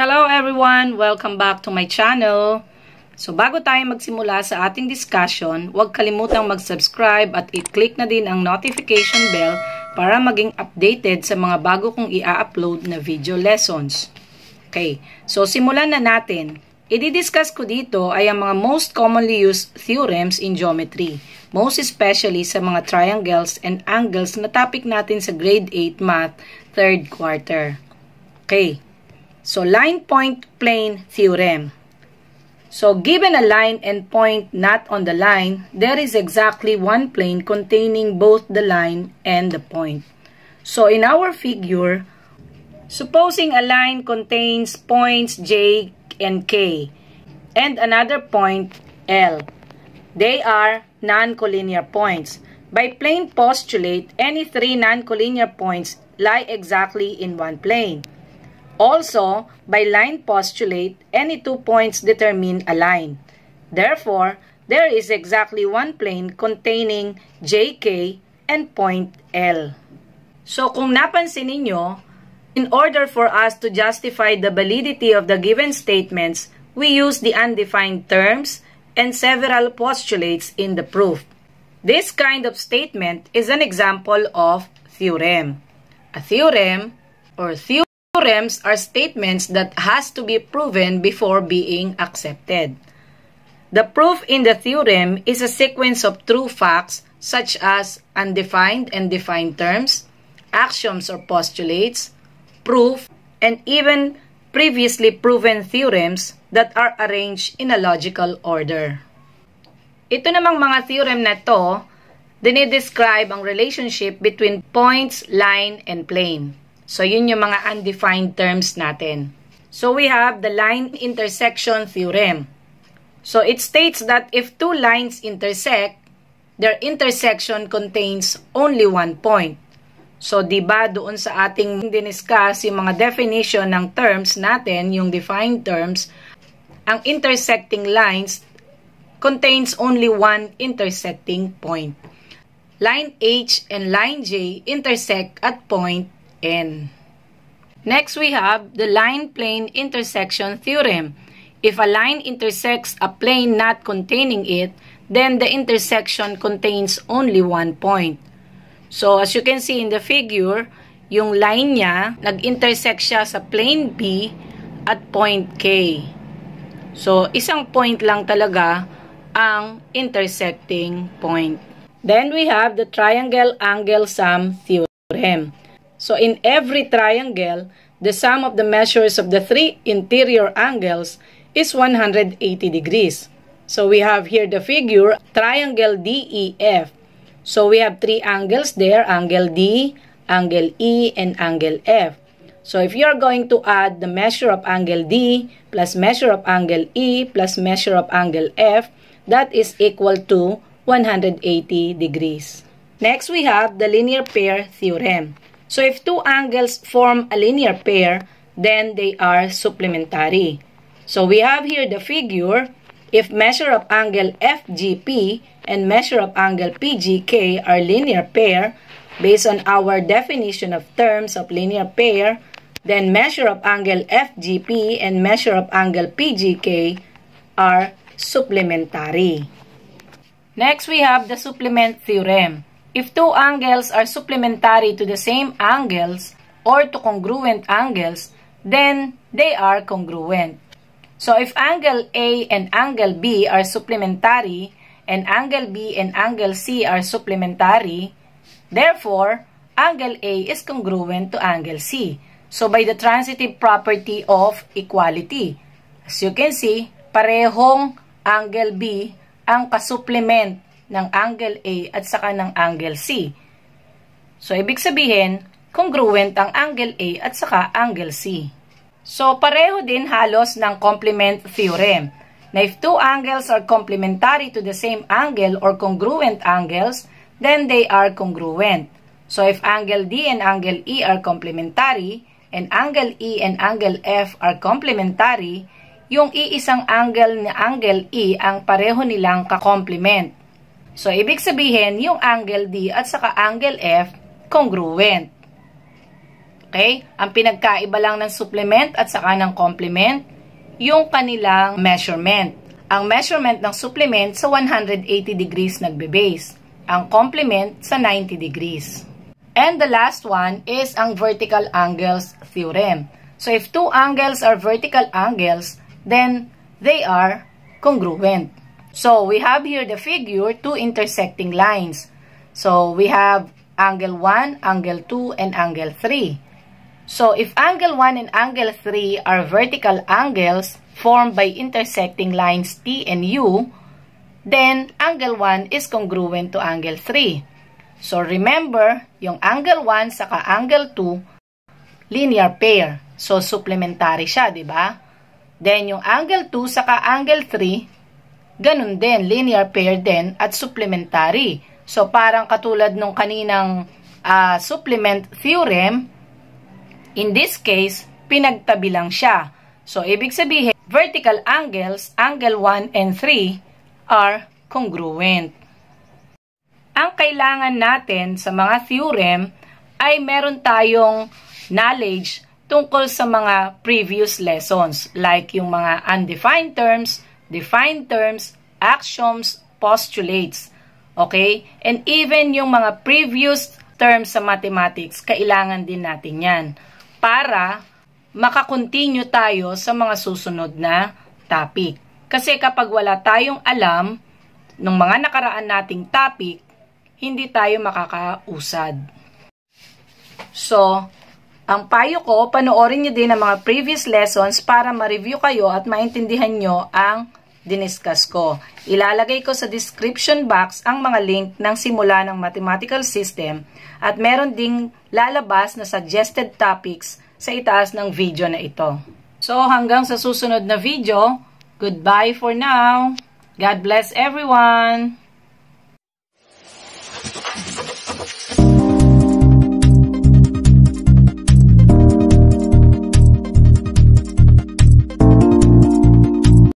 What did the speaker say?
Hello everyone! Welcome back to my channel. So bago tayo magsimula sa ating discussion, huwag kalimutang mag-subscribe at i-click na din ang notification bell para maging updated sa mga bago kong i-upload na video lessons. Okay, so simulan na natin. I-discuss ko dito ay ang mga most commonly used theorems in geometry, most especially sa mga triangles and angles na topic natin sa grade 8 math, third quarter. Okay, so line point plane theorem. So, given a line and point not on the line, there is exactly one plane containing both the line and the point. So, in our figure, supposing a line contains points J and K and another point L. They are non-collinear points. By plane postulate, any three non-collinear points lie exactly in one plane. Also, by line postulate, any two points determine a line. Therefore, there is exactly one plane containing JK and point L. So, kung napansin ninyo, in order for us to justify the validity of the given statements, we use the undefined terms and several postulates in the proof. This kind of statement is an example of theorem. A theorem or theorem Theorems are statements that has to be proven before being accepted. The proof in the theorem is a sequence of true facts such as undefined and defined terms, axioms or postulates, proof, and even previously proven theorems that are arranged in a logical order. Ito namang mga theorem na to, dinidescribe ang relationship between points, line, and plane. So, yun yung mga undefined terms natin. So, we have the line intersection theorem. So, it states that if two lines intersect, their intersection contains only one point. So, di ba doon sa ating diniscuss yung mga definition ng terms natin, yung defined terms, ang intersecting lines contains only one intersecting point. Line H and line J intersect at point N. Next, we have the line-plane intersection theorem. If a line intersects a plane not containing it, then the intersection contains only one point. So, as you can see in the figure, yung line niya, nag-intersect siya sa plane B at point K. So, isang point lang talaga ang intersecting point. Then, we have the triangle angle sum theorem. So in every triangle, the sum of the measures of the three interior angles is 180 degrees. So we have here the figure triangle DEF. So we have three angles there, angle D, angle E, and angle F. So if you are going to add the measure of angle D plus measure of angle E plus measure of angle F, that is equal to 180 degrees. Next, we have the linear pair theorem. So if two angles form a linear pair, then they are supplementary. So we have here the figure, if measure of angle FGP and measure of angle PGK are linear pair, based on our definition of terms of linear pair, then measure of angle FGP and measure of angle PGK are supplementary. Next, we have the supplement theorem. If two angles are supplementary to the same angles or to congruent angles, then they are congruent. So if angle A and angle B are supplementary and angle B and angle C are supplementary, therefore, angle A is congruent to angle C. So by the transitive property of equality, as you can see, parehong angle B ang kasupplement ng angle A at saka ng angle C. So, ibig sabihin, congruent ang angle A at saka angle C. So, pareho din halos ng complement theorem na if two angles are complementary to the same angle or congruent angles, then they are congruent. So, if angle D and angle E are complementary, and angle E and angle F are complementary, yung iisang angle ni angle E ang pareho nilang kakomplement. So, ibig sabihin, yung angle D at saka angle F, congruent. Okay? Ang pinagkaiba lang ng supplement at saka ng complement, yung kanilang measurement. Ang measurement ng supplement sa 180 degrees nagbe-base. Ang complement sa 90 degrees. And the last one is ang vertical angles theorem. So if two angles are vertical angles, then they are congruent. So we have here the figure, two intersecting lines. So we have angle 1, angle 2, and angle 3. So, if angle 1 and angle 3 are vertical angles formed by intersecting lines T and U, then angle 1 is congruent to angle 3. So, remember, yung angle 1 saka angle 2, linear pair. So, supplementary siya, di ba? Then, yung angle 2 saka angle 3, ganun din, linear pair din at supplementary. So, parang katulad nung kaninang uh, supplement theorem, In this case, pinagtabi lang siya. So, ibig sabihin, vertical angles, angle 1 and 3, are congruent. Ang kailangan natin sa mga theorem ay meron tayong knowledge tungkol sa mga previous lessons like yung mga undefined terms, defined terms, axioms, postulates. Okay? And even yung mga previous terms sa mathematics, kailangan din natin yan para makakontinue tayo sa mga susunod na topic. Kasi kapag wala tayong alam ng mga nakaraan nating topic, hindi tayo makakausad. So, ang payo ko, panoorin nyo din ang mga previous lessons para ma-review kayo at maintindihan nyo ang diniscuss ko. Ilalagay ko sa description box ang mga link ng simula ng mathematical system at meron ding lalabas na suggested topics sa itaas ng video na ito. So hanggang sa susunod na video, goodbye for now. God bless everyone!